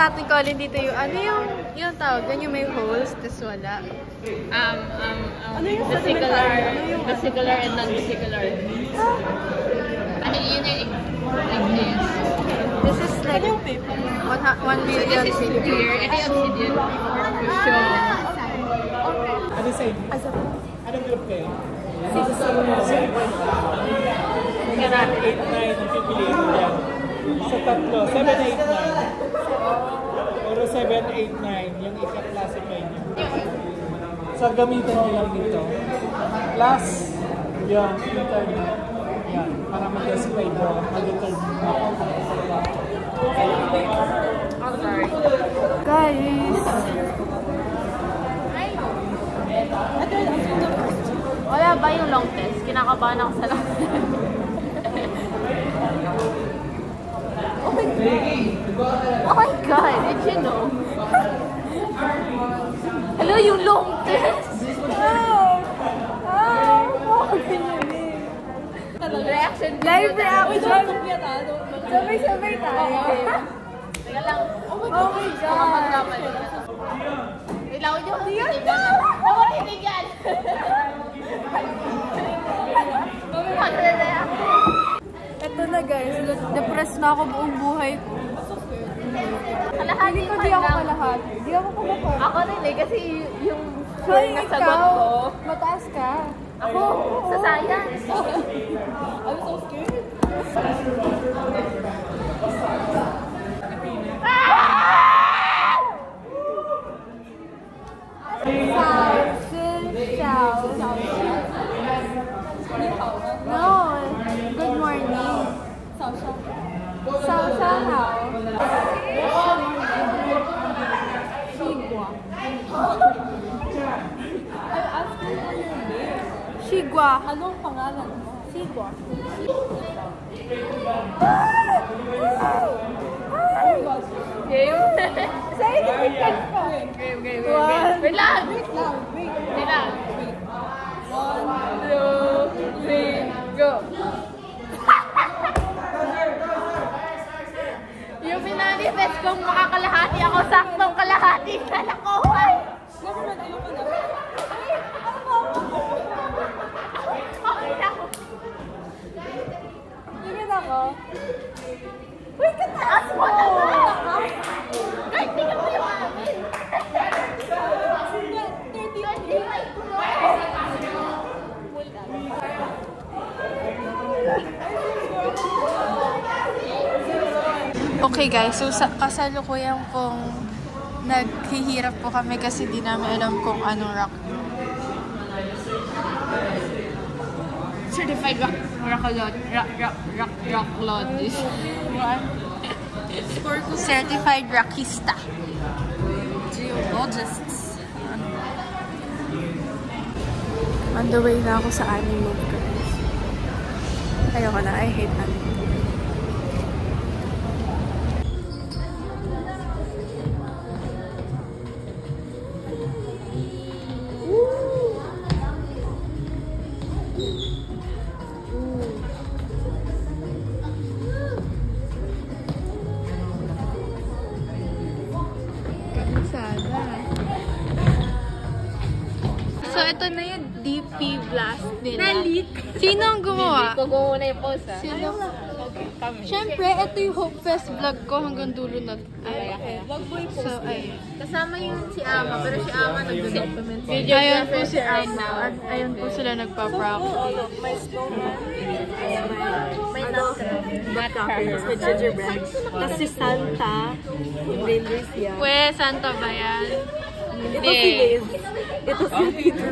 natin alin dito yung, ano yung, yung tawag, yan yung may holes, tas wala. Um, um, um, vesicular, vesicular and non-vesicular. Ano yun yung English? This is like, one, ha- one So million this is clear. Ito yung obsidian. Sure. Ano sa'yo? Anong group kayo? Sa 8-9 ang pipiliin mo yan. Sa tatlo, 7-8-9. Puro 7-8-9 yung ika-classify niyo. So gamitin niyo lang dito. Plus, yung internet. Yan, para mag-display mo, mag-determine mo. Sorry. Guys! Wala ba yung long test? Kinakabahan ako sa long test. oh my god, did you know? Hello, yung long test! Reaction Live reaction! Sabay-sabay tayo. Teka lang. Oh my God! Wait lang, huwag niyo tinigan. Ako tinigan! Ito na guys, depressed na ako buong buhay ko. Kalahati ko di ako kalahati. Di ako kumakain. Ako rin eh, kasi yung sure na sagot ko. mataas ka. Ako, sa science. Shi, Xiao. No, good morning. Sao Sao hao. Shigwa. Anong pangalan mo? Shigwa. Game. Ko. Game, game, game. game. Wait lang. Wait lang, kong makakalahati ako, saktong kalahati ka nakuha. Okay na ako. Tingin ako. Uy, kataas Taas mo naman! Kahit tingnan mo yung amin. 35 ko Okay guys, so sa kasalukuyan pong naghihirap po kami kasi di namin alam kung anong rock. Certified rock, rockolog, rock, rock, rock, rockologist. Certified rockista. Geologists. On the way na ako sa anime move guys. Ayoko na, I hate anime. So, ito na yung DP blast nila. Na-leak? Sino ang gumawa? Ko muna yung post ah. Sino? Siyempre, ito yung Hope Fest vlog ko hanggang dulo na. Ay, So, ay. Kasama yung si Ama, pero si Ama nag-document. Ayun po si Ama. Ayun po sila nagpa-practice. May nutcrackers with gingerbread. Tapos si Santa, yung Railways yan. We, Santa ba yan? Ito si Liz. Ito si Tito.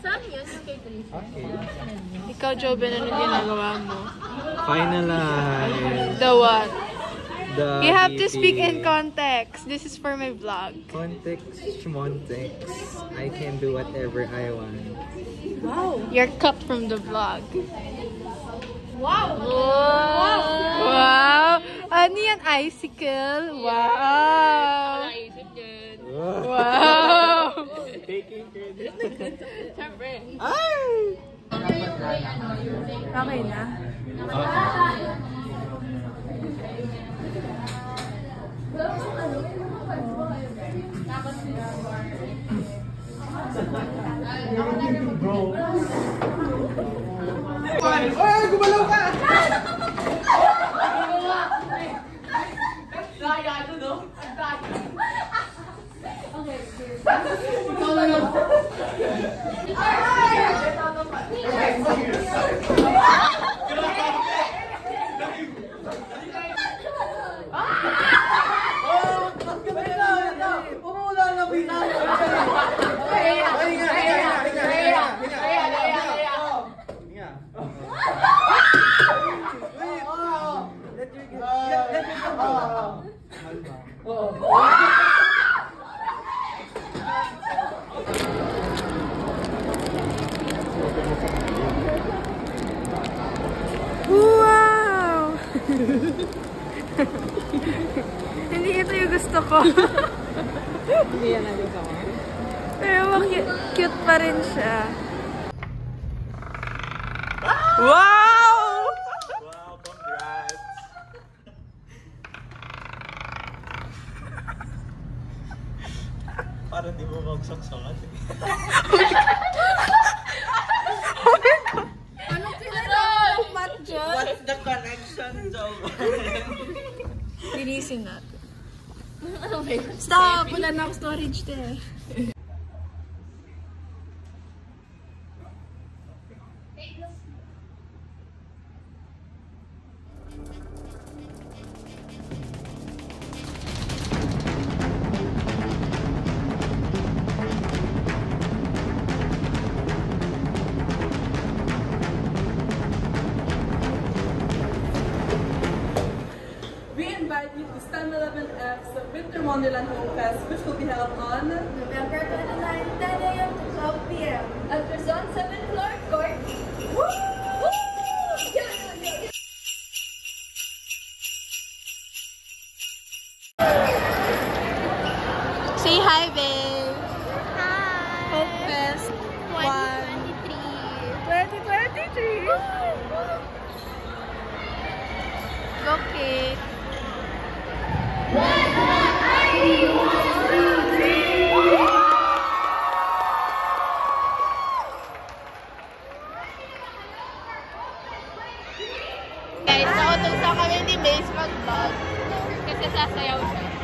Saan yun? Yung kay Tracy? Ikaw, Joben, ano ginagawa mo? Finalize The what? the You have to speak in context. This is for my vlog. context, schmontext. I can do whatever I want. You're cut from the vlog. Wow! Wow! Wow! Ano yan? Icicle? Wow! Naisip yun. Wow! Taking credit. Siyempre. Okay na. Wow! Cute, pa rin siya. Wow! Wow, congrats! Parang di mo magsaksakan. What's the connection, Joe? Linisin natin. Stop! Wala na ako storage there. Wonderland Home Fest, which will be held on November 29, 10 a.m. to 12 p.m. At Quezon 7th floor, Guys, nakutugsa kami ni Mace mag-vlog. Kasi sasayaw siya.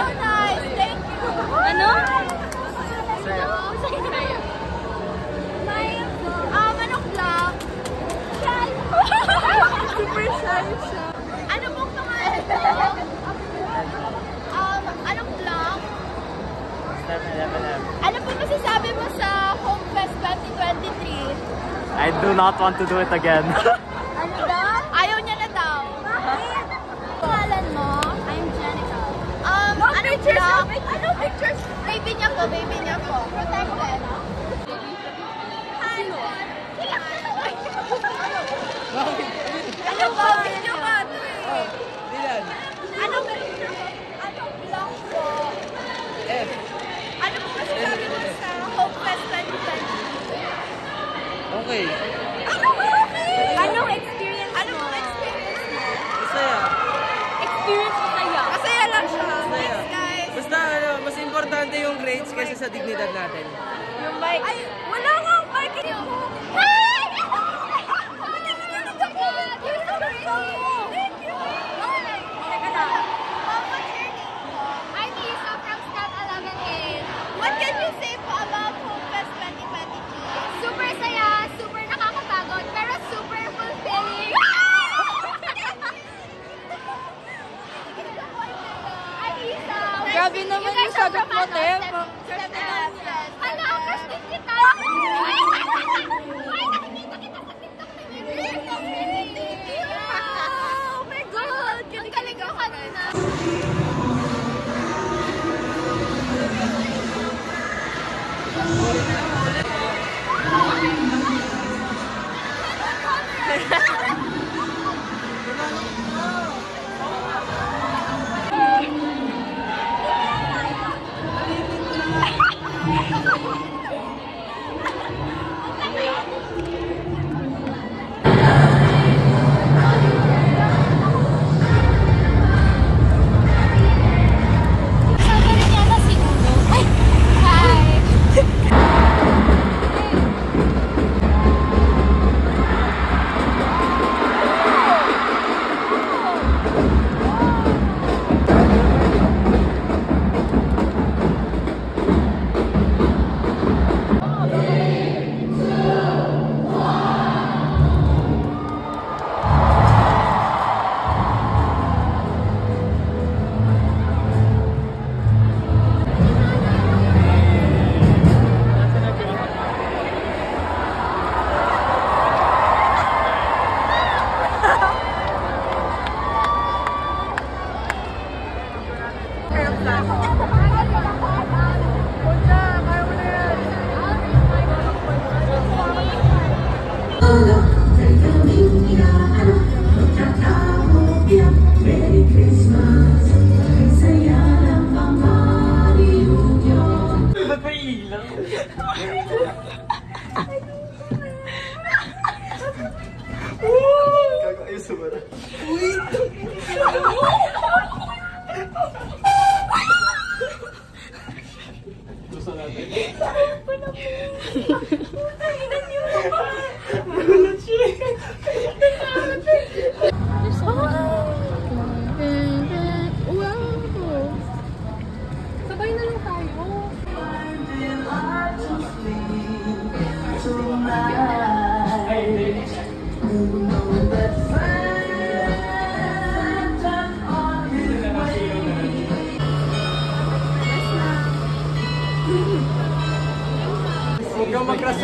So nice. Thank you. Ano? May, um, anong vlog? Shy. Super shy siya. Ano pong pangalan? Um, anong vlog? 7-Eleven. Ano po masasabi mo sa Home Fest 2023? I do not want to do it again. Baby niya po, baby niya po. Protected. Sino? Ano po? Video ka, Trey. Dilan. Anong anong vlog po? F. Ano po masasabi mo sa Hope Fest 2023? Okay. Anong experience Anong mo? experience mo? Masaya. Experience mo kaya? Masaya lang siya. Masaya. Thanks, guys. Basta ano, mas importante yung grades kaysa sa dignidad natin. Yung mic. Ay, wala kang mic. Hi! You're so cool. Thank you. Teka lang. Mom, what's your name po? I'm Lisa from Stat 11A. What can you say po about Home Fest 2023? Super saya, super nakakapagod, pero super fulfilling. Ay, Lisa. Grabe naman yung sagot mo, Tem. Hala, din kita. Ay, nakikita kita sa TikTok ni Mimi. Oh my God! Ang galing ko kanina. Sabi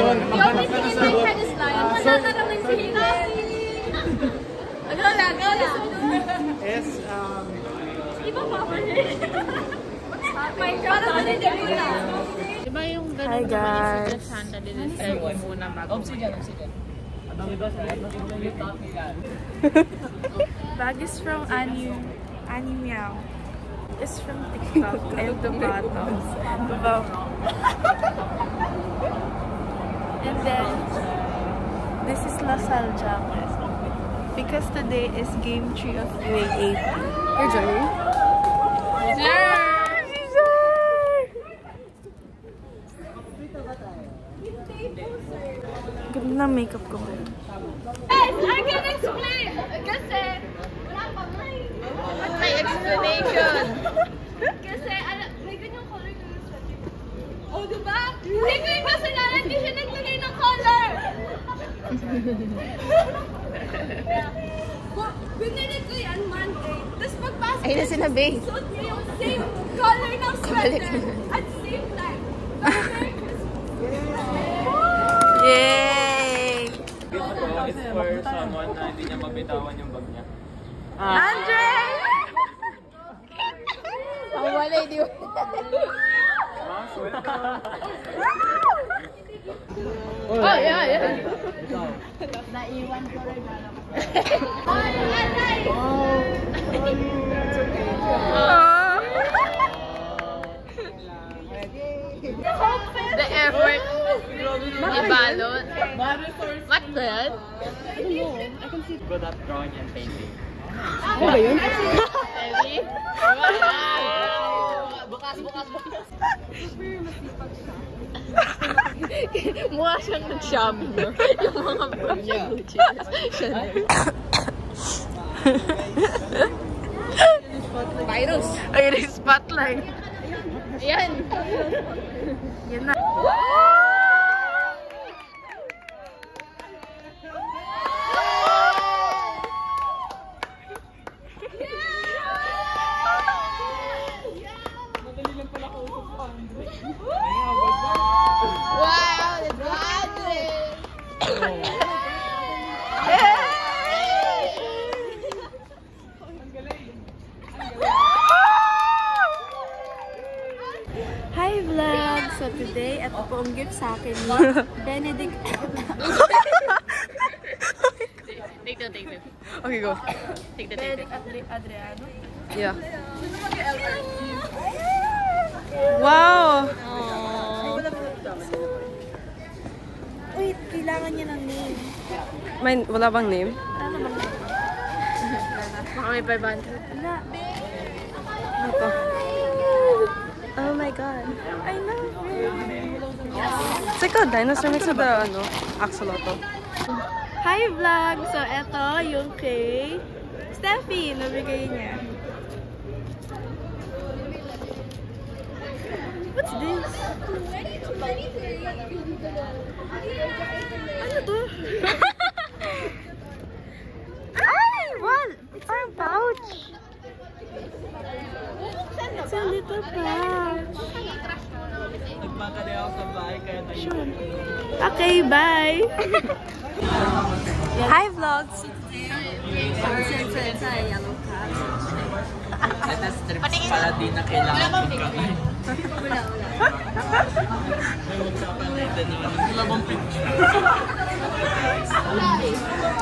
kang magkason. Maghanap ka na sa loob. Wala ka naman si Hina. Ano lang, go lang. Yes, um, Di ba cover My God, ano din Jamila? Diba yung ganun Hi, naman guys. yung Santa Dineserve mo muna bago Obsidian, obsidian. Bag is from Annie, Annie Meow. It's from TikTok and the bottoms. Wow. This is Lasal jacket. Because today is game 3 of UAAP. You're joining? Yay! It's for someone na hindi niya mabitawan yung bag niya. Andre! Ang wala, di ba? Oh, yeah, yeah. The effort. Ibalot. What that? Good at drawing and painting. Ellie? Bukas, bukas, bukas. Mukha siyang no? Yung mga bag niya, Gucci. Chanel. Virus. Ayun yung spotlight. Yan. Yan na. Wow, that's Andre. Hi vlog! So today, ito po ang gift sa akin ni Benedict. Take two, take two. Okay, go. Take the, take Adri- Adriano. Yeah. Wow! Wait, kailangan niya ng name. May, wala bang name? Ano bang name? Baka may 500. Wala. Ito. Oh my God. I love you. It's like a dinosaur mix with the, ano, axolotl. Hi vlog! So eto yung kay Steffi, nabigay niya. What's this? Ano to? Ay! What? Parang pouch. It's a little pouch. Nagmakali ako sa bahay kaya tayo. Okay, bye! Hi vlogs! At the strip pala din na kailangan kami. Wala, wala. May usapan na ito naman. Wala bang picture?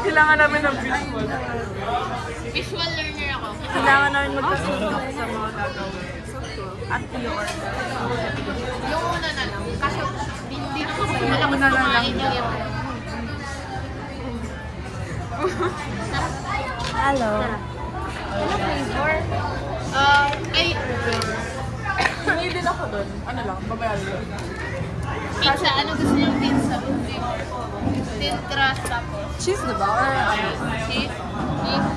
Kailangan namin ng visual. Visual learner ako. Kailangan namin magkasundo sa mga gagawin. At i-order. Yung una na lang. Kasi hindi na kasi malakas kumain yung. Hello. Ano flavor? Uh, ay, din ako doon. Ano lang, babayaran ko. pizza. Ano gusto niyong pizza? Flavor? Thin crust tapos. Cheese na ba? Or ano? Cheese? Cheese?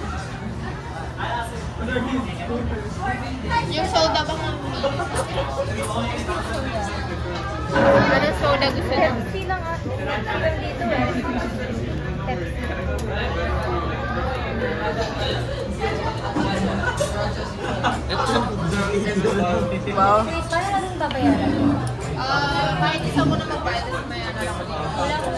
Yung soda ba kung Ano soda gusto niyo? Pepsi lang ah. dito eh. Wow. Ah, kahit isa mo na magbayad sa maya na lang. Wala ko